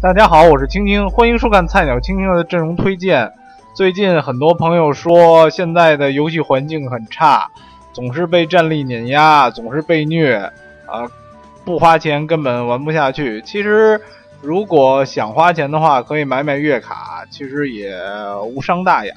大家好，我是青青，欢迎收看菜鸟青青的阵容推荐。最近很多朋友说现在的游戏环境很差，总是被战力碾压，总是被虐，啊，不花钱根本玩不下去。其实如果想花钱的话，可以买买月卡，其实也无伤大雅。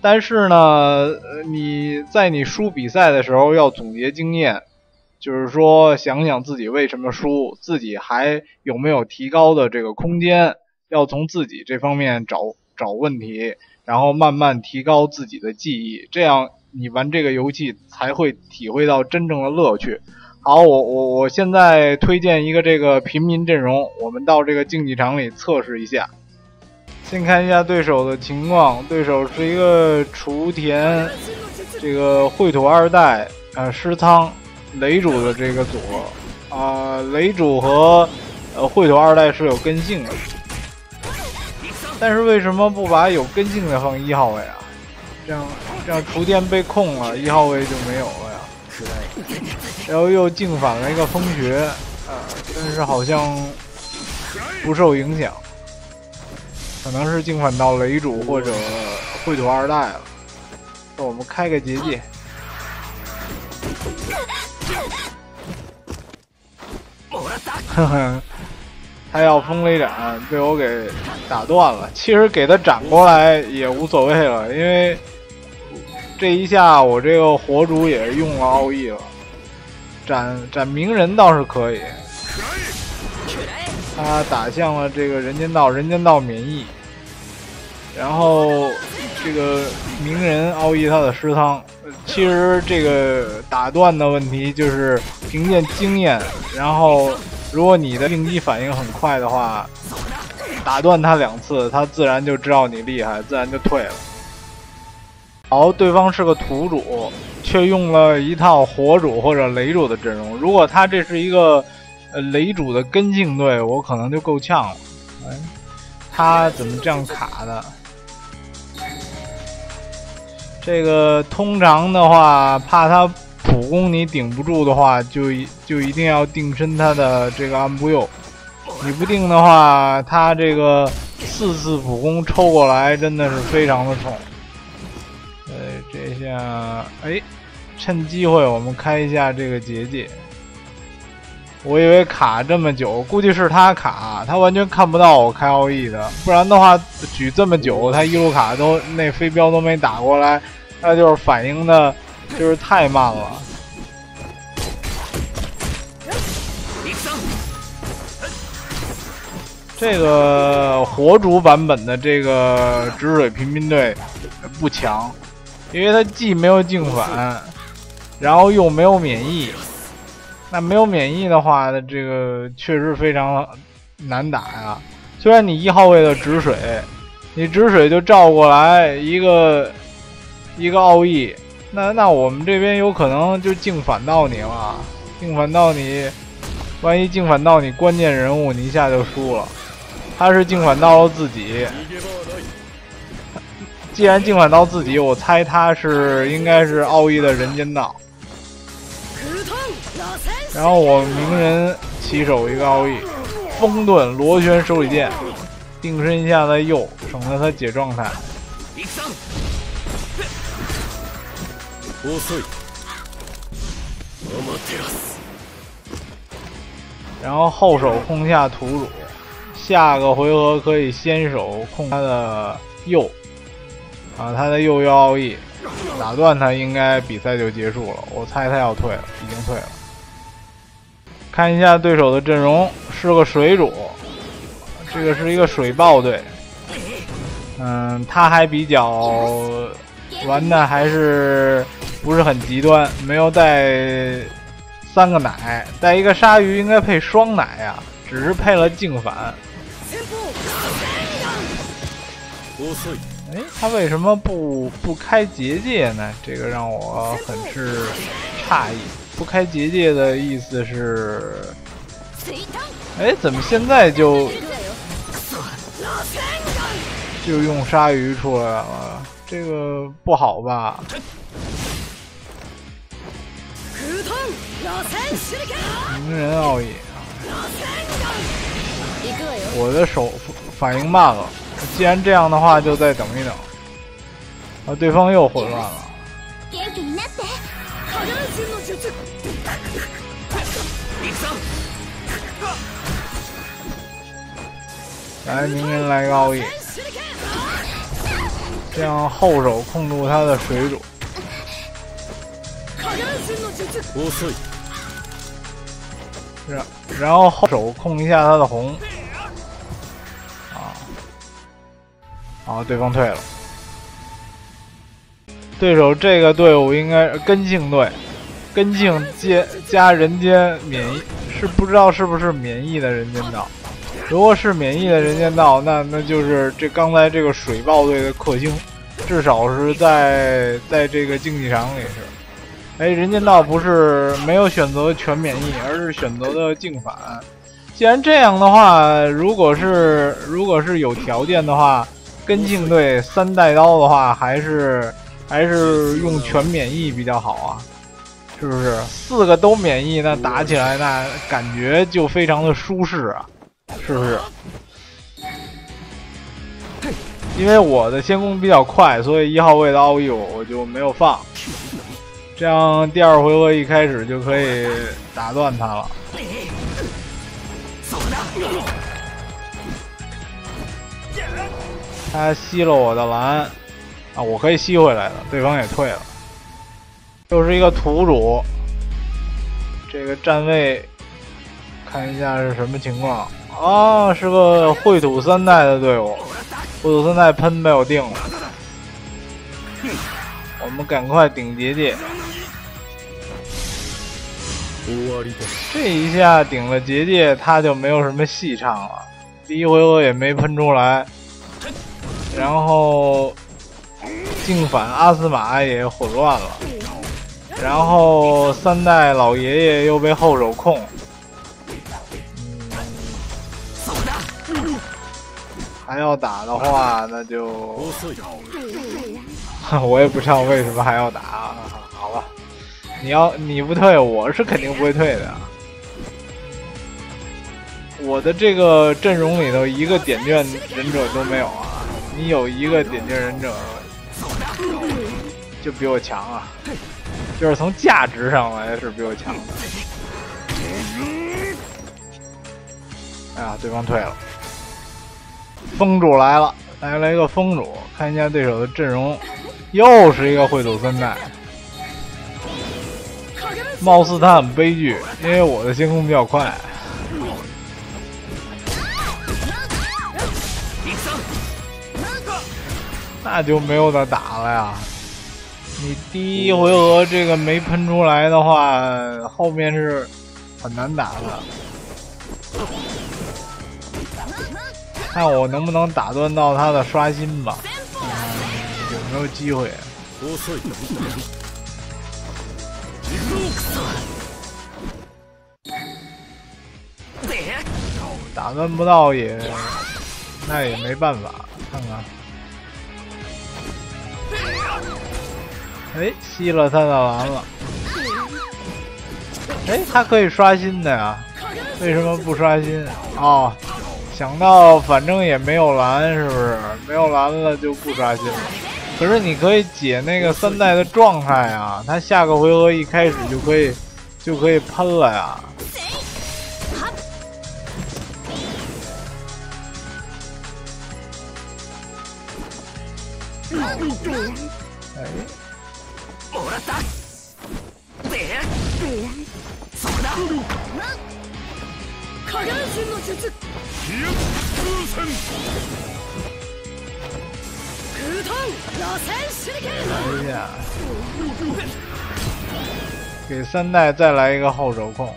但是呢，你在你输比赛的时候要总结经验。就是说，想想自己为什么输，自己还有没有提高的这个空间，要从自己这方面找找问题，然后慢慢提高自己的技艺，这样你玩这个游戏才会体会到真正的乐趣。好，我我我现在推荐一个这个平民阵容，我们到这个竞技场里测试一下。先看一下对手的情况，对手是一个雏田，这个秽土二代，呃，尸仓。雷主的这个组啊，雷主和呃秽土二代是有根性的，但是为什么不把有根性的放一号位啊？这样这样雏田被控了，一号位就没有了呀。然后又进反了一个风穴啊，但是好像不受影响，可能是进反到雷主或者秽土二代了。那我们开个结界。他要风雷斩，被我给打断了。其实给他斩过来也无所谓了，因为这一下我这个火主也是用了奥义了。斩斩鸣人倒是可以，他打向了这个人间道，人间道免疫，然后这个鸣人奥义他的尸汤。其实这个打断的问题就是凭借经验，然后如果你的应激反应很快的话，打断他两次，他自然就知道你厉害，自然就退了。好，对方是个土主，却用了一套火主或者雷主的阵容。如果他这是一个呃雷主的跟进队，我可能就够呛了。哎，他怎么这样卡的？这个通常的话，怕他普攻你顶不住的话，就就一定要定身他的这个安不佑。你不定的话，他这个四次普攻抽过来真的是非常的痛。呃，这下哎，趁机会我们开一下这个结界。我以为卡这么久，估计是他卡，他完全看不到我开奥义的。不然的话，举这么久，他一路卡都那飞镖都没打过来。那就是反应的，就是太慢了。这个火主版本的这个止水平民队不强，因为他既没有净反，然后又没有免疫。那没有免疫的话，这个确实非常难打呀。虽然你一号位的止水，你止水就照过来一个。一个奥义，那那我们这边有可能就净反到你了，净反到你，万一净反到你关键人物，你一下就输了。他是净反到了自己，既然净反到自己，我猜他是应该是奥义的人间道。然后我鸣人起手一个奥义，风遁螺旋手里剑，定身一下在右，省得他解状态。然后后手控下土主，下个回合可以先手控他的右，啊，他的右腰奥义打断他，应该比赛就结束了。我猜他要退了，已经退了。看一下对手的阵容，是个水主，这个是一个水豹队。嗯，他还比较玩的还是。不是很极端，没有带三个奶，带一个鲨鱼应该配双奶呀，只是配了净反。哎，他为什么不不开结界呢？这个让我很是诧异。不开结界的意思是，哎，怎么现在就就用鲨鱼出来了？这个不好吧？鸣人奥义，我的手反应慢了。既然这样的话，就再等一等。啊，对方又混乱了。来，鸣人来个奥义，这样后手控住他的水主。然然后后手控一下他的红。啊，好，对方退了。对手这个队伍应该根茎队，根茎接加人间免疫，是不知道是不是免疫的人间道。如果是免疫的人间道，那那就是这刚才这个水豹队的克星，至少是在在这个竞技场里是。哎，人间道不是没有选择全免疫，而是选择的净反。既然这样的话，如果是如果是有条件的话，根性队三带刀的话，还是还是用全免疫比较好啊，是不是？四个都免疫，那打起来那感觉就非常的舒适啊，是不是？因为我的先攻比较快，所以一号位的奥义我就没有放。这样第二回合一开始就可以打断他了。他吸了我的蓝啊，我可以吸回来的，对方也退了。又是一个土主，这个站位看一下是什么情况啊？是个秽土三代的队伍，秽土三代喷被我定了。我们赶快顶结界。这一下顶了结界，他就没有什么戏唱了。第一回合也没喷出来，然后净反阿斯玛也混乱了，然后三代老爷爷又被后手控。还要打的话，那就 我也不知道为什么还要打。好吧。你要你不退，我是肯定不会退的。我的这个阵容里头一个点卷忍者都没有啊！你有一个点卷忍者，就比我强啊！就是从价值上来是比我强的。哎呀，对方退了，风主来了，来了一个风主，看一下对手的阵容，又是一个秽土三代。貌似他很悲剧，因为我的先攻比较快，那就没有的打了呀。你第一回合这个没喷出来的话，后面是很难打的。看我能不能打断到他的刷新吧，有没有机会？打断不到也，那也没办法。看看，哎，吸了他的蓝了。哎，他可以刷新的呀？为什么不刷新？哦，想到反正也没有蓝，是不是？没有蓝了就不刷新了。可是你可以解那个三代的状态啊，他下个回合一开始就可以就可以喷了呀。来一下，给三代再来一个后手控。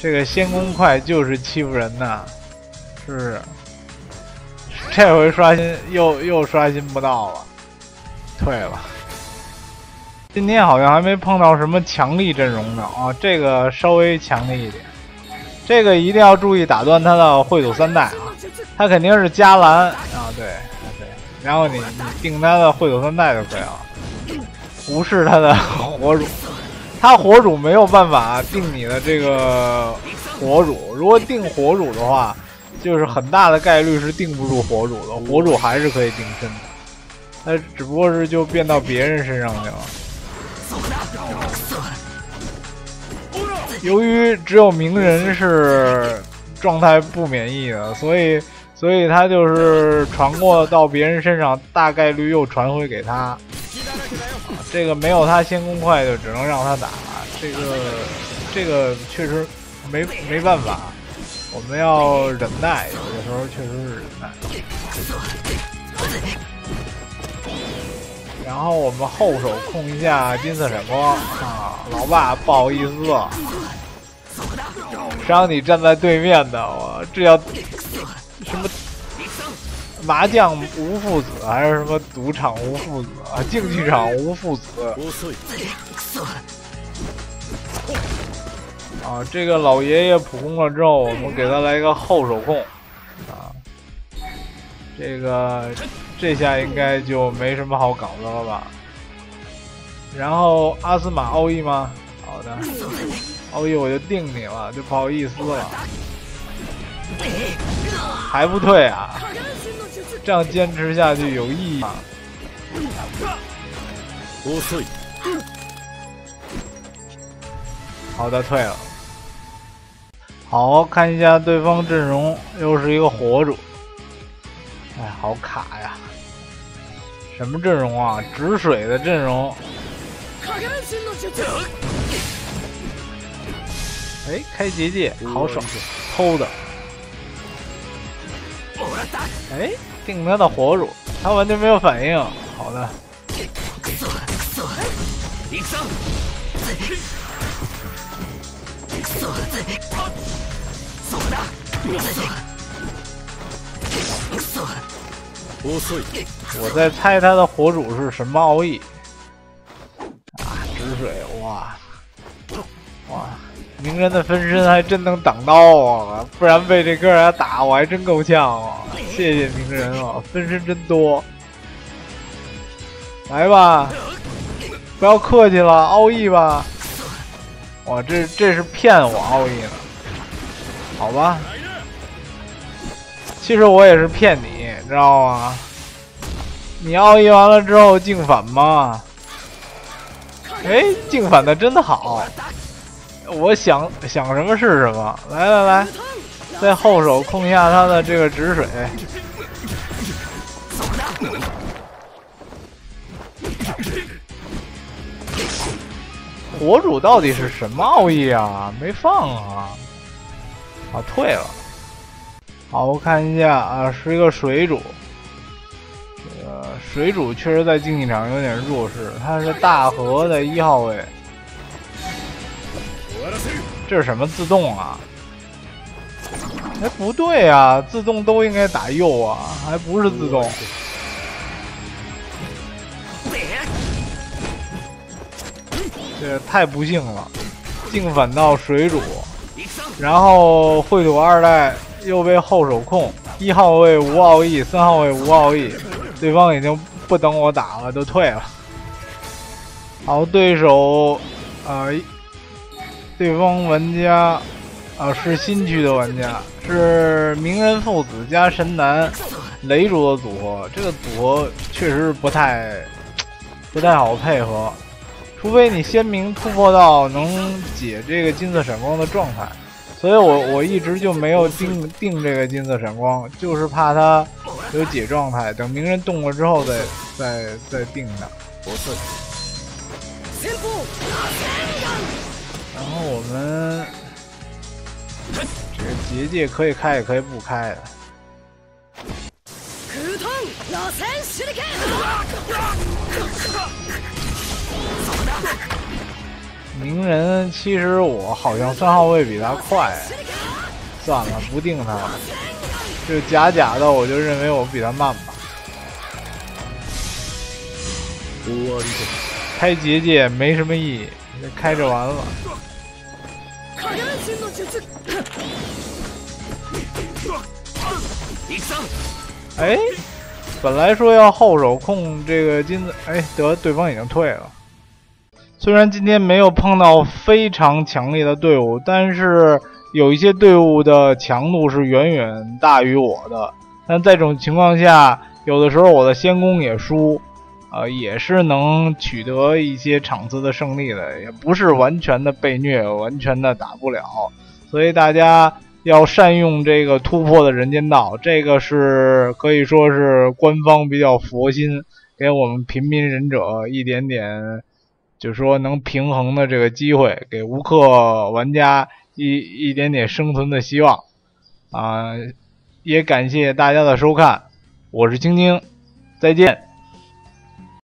这个先攻快就是欺负人呐，是不是？这回刷新又又刷新不到了，退了。今天好像还没碰到什么强力阵容的啊，这个稍微强力一点。这个一定要注意打断他的秽土三代啊，他肯定是加蓝啊，对对，然后你你定他的秽土三代就可以了，无视他的火乳。他火乳没有办法定你的这个火乳，如果定火乳的话，就是很大的概率是定不住火乳的，火乳还是可以定身的，他只不过是就变到别人身上去了。由于只有鸣人是状态不免疫的，所以所以他就是传过到别人身上，大概率又传回给他。这个没有他先攻快，就只能让他打。这个这个确实没没办法，我们要忍耐，有的时候确实是忍耐。然后我们后手控一下金色闪光啊，老爸不好意思了，谁让你站在对面的？我这叫什么麻将无父子，还是什么赌场无父子啊？竞技场无父子啊！这个老爷爷普攻了之后，我们给他来一个后手控啊，这个。这下应该就没什么好搞的了吧？然后阿斯玛奥义吗？好的，奥义我就定你了，就不好意思了。还不退啊？这样坚持下去有意义吗？好的，退了。好看一下对方阵容，又是一个火主。哎，好卡呀！什么阵容啊？止水的阵容。哎，开结界，好爽，偷的。哎，定他的火乳，他完全没有反应。好的。我在猜他的火主是什么奥义啊？止水，哇哇！鸣人的分身还真能挡刀啊，不然被这哥俩打我还真够呛啊！谢谢鸣人啊，分身真多。来吧，不要客气了，奥义吧。哇，这这是骗我奥义呢？好吧，其实我也是骗你。你知道吗？你奥义完了之后净反吗？哎，净反的真的好！我想想什么是什么。来来来，在后手控一下他的这个止水。火主到底是什么奥义啊？没放啊！啊，退了。好，我看一下啊，是一个水主。这个水主确实在竞技场有点弱势，他是大河的一号位。这是什么自动啊？哎，不对啊，自动都应该打右啊，还不是自动。这太不幸了，净反到水主，然后秽土二代。又被后手控，一号位无奥义，三号位无奥义，对方已经不等我打了，都退了。好，对手，啊，对方玩家，啊，是新区的玩家，是鸣人父子加神男雷主的组合，这个组合确实不太，不太好配合，除非你鲜明突破到能解这个金色闪光的状态。所以我我一直就没有定定这个金色闪光，就是怕它有解状态，等鸣人动了之后再再再定的。不是。然后我们这个结界可以开也可以不开的。鸣人，其实我好像三号位比他快，算了，不定他了。就假假的，我就认为我比他慢吧。开结界没什么意义，开着完了。哎，本来说要后手控这个金子，哎，得对方已经退了。虽然今天没有碰到非常强烈的队伍，但是有一些队伍的强度是远远大于我的。但在这种情况下，有的时候我的先攻也输，呃，也是能取得一些场次的胜利的，也不是完全的被虐，完全的打不了。所以大家要善用这个突破的人间道，这个是可以说是官方比较佛心，给我们平民忍者一点点，就是说能平衡的这个机会，给无氪玩家一一点点生存的希望啊！也感谢大家的收看，我是青青，再见。